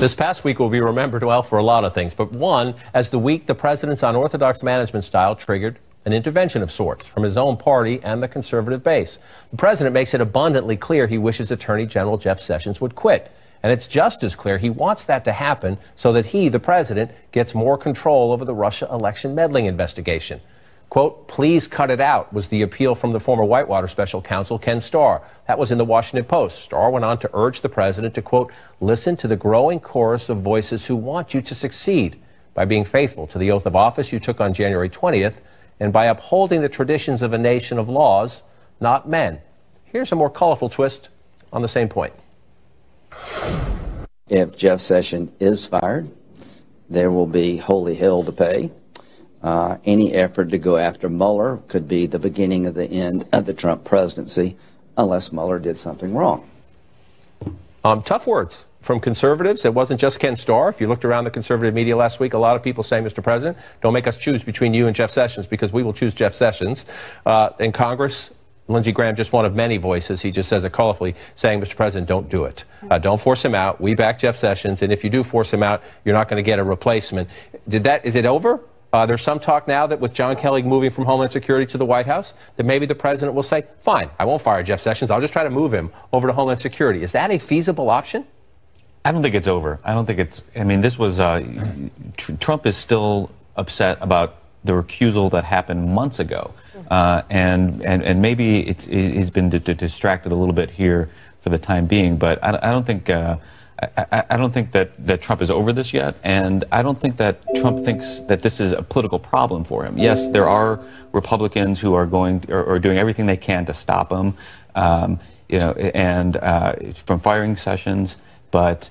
This past week will be remembered well for a lot of things, but one, as the week the president's unorthodox management style triggered an intervention of sorts from his own party and the conservative base. The president makes it abundantly clear he wishes Attorney General Jeff Sessions would quit. And it's just as clear he wants that to happen so that he, the president, gets more control over the Russia election meddling investigation. Quote, please cut it out, was the appeal from the former Whitewater special counsel, Ken Starr. That was in the Washington Post. Starr went on to urge the president to, quote, listen to the growing chorus of voices who want you to succeed by being faithful to the oath of office you took on January 20th and by upholding the traditions of a nation of laws, not men. Here's a more colorful twist on the same point. If Jeff Sessions is fired, there will be holy hell to pay. Uh, any effort to go after Mueller could be the beginning of the end of the Trump presidency, unless Mueller did something wrong. Um, tough words from conservatives. It wasn't just Ken Starr. If you looked around the conservative media last week, a lot of people saying, Mr. President, don't make us choose between you and Jeff Sessions because we will choose Jeff Sessions. Uh, in Congress, Lindsey Graham, just one of many voices, he just says it colorfully, saying, Mr. President, don't do it. Uh, don't force him out. We back Jeff Sessions, and if you do force him out, you're not going to get a replacement. Did that? Is it over? Uh, there's some talk now that with John Kelly moving from Homeland Security to the White House, that maybe the president will say, fine, I won't fire Jeff Sessions. I'll just try to move him over to Homeland Security. Is that a feasible option? I don't think it's over. I don't think it's, I mean, this was, uh, tr Trump is still upset about the recusal that happened months ago. Uh, and, and, and maybe it's, he's been distracted a little bit here for the time being, but I, I don't think. Uh, I, I, don't think that, that Trump is over this yet, and I don't think that Trump thinks that this is a political problem for him. Yes, there are Republicans who are going or, doing everything they can to stop him, um, you know, and uh, from firing Sessions, but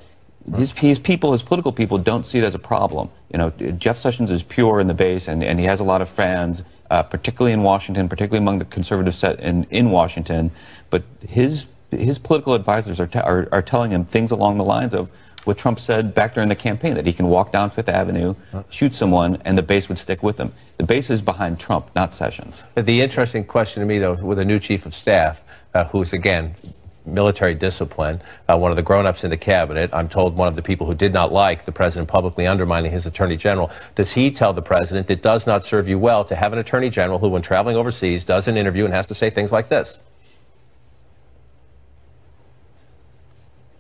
his, his people, his political people, don't see it as a problem. You know, Jeff Sessions is pure in the base, and, and he has a lot of fans uh, particularly in Washington, particularly among the conservative set in, in Washington. But his his political advisors are, are, are telling him things along the lines of what Trump said back during the campaign that he can walk down Fifth Avenue, shoot someone, and the base would stick with him. The base is behind Trump, not Sessions. The interesting question to me, though, with a new chief of staff, uh, who's again military discipline, uh, one of the grown-ups in the cabinet. I'm told one of the people who did not like the president publicly undermining his attorney general. Does he tell the president it does not serve you well to have an attorney general who, when traveling overseas, does an interview and has to say things like this?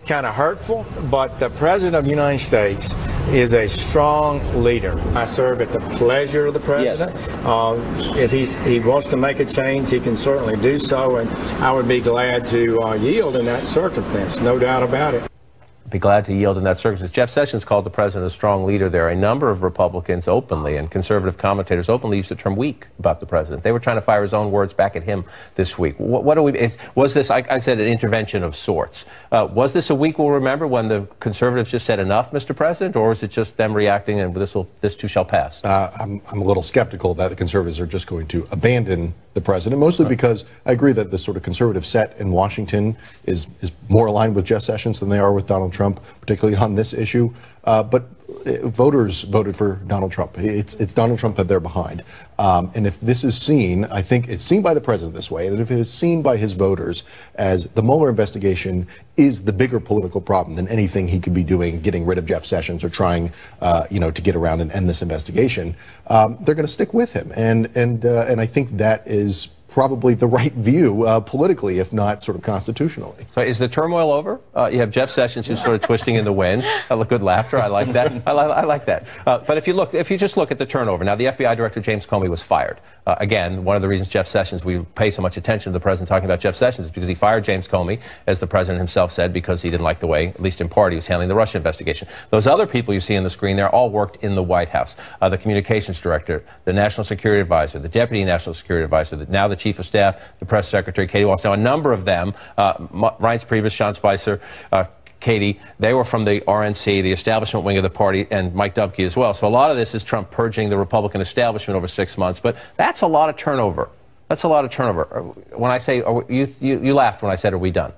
Kind of hurtful, but the President of the United States is a strong leader. I serve at the pleasure of the President. Yes. Uh, if he's, he wants to make a change, he can certainly do so, and I would be glad to uh, yield in that circumstance, no doubt about it be glad to yield in that circumstance. Jeff Sessions called the president a strong leader there. A number of Republicans openly and conservative commentators openly used the term weak about the president. They were trying to fire his own words back at him this week. What, what are we? Is, was this? I, I, said an intervention of sorts. Uh, was this a week we'll remember when the conservatives just said enough, Mr. President, or was it just them reacting and this will this too shall pass? Uh, I'm, I'm a little skeptical that the conservatives are just going to abandon the president, mostly because I agree that the sort of conservative set in Washington is is more aligned with Jeff Sessions than they are with Donald Trump, particularly on this issue. Uh, but voters voted for Donald Trump. It's, it's Donald Trump that they're behind. Um, and if this is seen, I think it's seen by the president this way, and if it is seen by his voters as the Mueller investigation is the bigger political problem than anything he could be doing, getting rid of Jeff Sessions or trying, uh, you know, to get around and end this investigation, um, they're going to stick with him. And and uh, and I think that is probably the right view uh, politically, if not sort of constitutionally. So is the turmoil over? Uh, you have Jeff Sessions who's sort of twisting in the wind. Uh, good laughter. I like that. I, li- I like that. Uh, but if you look, if you just look at the turnover now, the FBI director James Comey was fired. Uh, again, one of the reasons Jeff Sessions we pay so much attention to the president talking about Jeff Sessions is because he fired James Comey, as the president himself said, because he didn't like the way, at least in part, he was handling the Russia investigation. Those other people you see on the screen there all worked in the White House. Uh, the communications director, the national security advisor, the deputy national security advisor, the, now the chief of staff the press secretary, Katie Walsh. Now, a number of them, uh, Reince Priebus, Sean Spicer, uh, Katie, they were from the RNC, the establishment wing of the party, and Mike Dubke as well. So a lot of this is Trump purging the Republican establishment over six months, but that's a lot of turnover. That's a lot of turnover. When I say, you, you, you laughed when I said, are we done?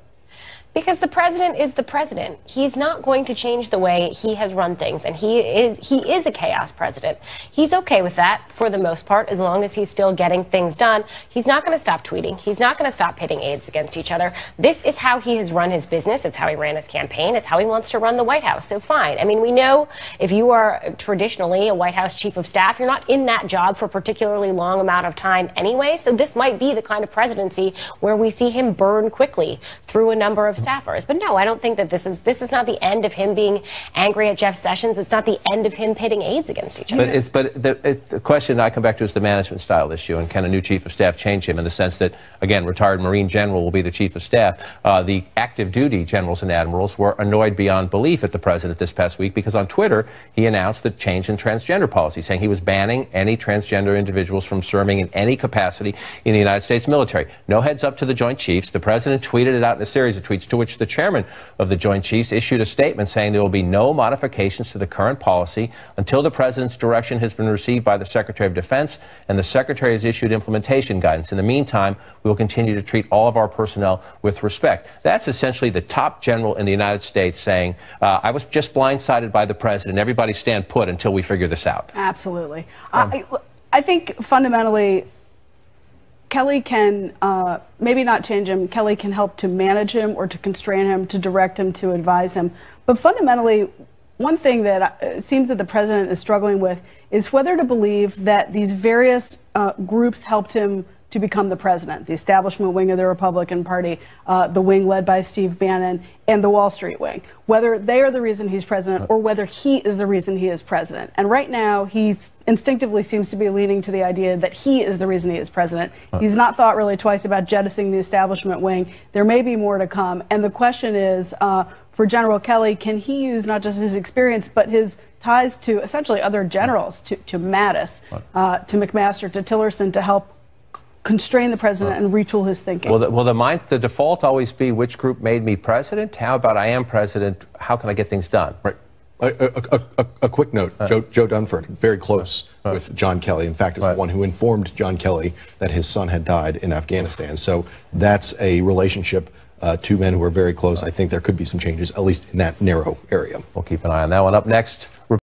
Because the president is the president. He's not going to change the way he has run things, and he is he is a chaos president. He's okay with that for the most part, as long as he's still getting things done. He's not going to stop tweeting. He's not going to stop pitting aides against each other. This is how he has run his business. It's how he ran his campaign. It's how he wants to run the White House. So fine. I mean, we know if you are traditionally a White House chief of staff, you're not in that job for a particularly long amount of time anyway. So this might be the kind of presidency where we see him burn quickly through a number of staffers. But no, I don't think that this is this is not the end of him being angry at Jeff Sessions. It's not the end of him pitting aides against each other. But, it's, but the, it's, the question I come back to is the management style issue, and can a new chief of staff change him in the sense that, again, retired Marine general will be the chief of staff. Uh, the active duty generals and admirals were annoyed beyond belief at the president this past week because on Twitter he announced the change in transgender policy, saying he was banning any transgender individuals from serving in any capacity in the United States military. No heads up to the Joint Chiefs. The president tweeted it out in a series of tweets which the chairman of the Joint Chiefs issued a statement saying there will be no modifications to the current policy until the president's direction has been received by the Secretary of Defense and the Secretary has issued implementation guidance. In the meantime, we will continue to treat all of our personnel with respect. That's essentially the top general in the United States saying, uh, I was just blindsided by the president. Everybody stand put until we figure this out. Absolutely. I, I think fundamentally, Kelly can uh, maybe not change him. Kelly can help to manage him or to constrain him, to direct him, to advise him. But fundamentally, one thing that uh, it seems that the president is struggling with is whether to believe that these various uh, groups helped him to become the president the establishment wing of the Republican Party, uh, the wing led by Steve Bannon, and the Wall Street wing. Whether they are the reason he's president or whether he is the reason he is president. And right now, he instinctively seems to be leaning to the idea that he is the reason he is president. He's not thought really twice about jettisoning the establishment wing. There may be more to come. And the question is uh, for General Kelly, can he use not just his experience, but his ties to essentially other generals, to, to Mattis, uh, to McMaster, to Tillerson, to help constrain the president and retool his thinking. Will the, will the, mind, the default always be which group made me president? How about I am president? How can I get things done? Right. A, a, a, a quick note uh, Joe, Joe, Dunford, very close uh, with John Kelly. In fact, is right. the one who informed John Kelly that his son had died in Afghanistan. So that's a relationship. Uh, two men who are very close. I think there could be some changes, at least in that narrow area. We'll keep an eye on that one. Up next.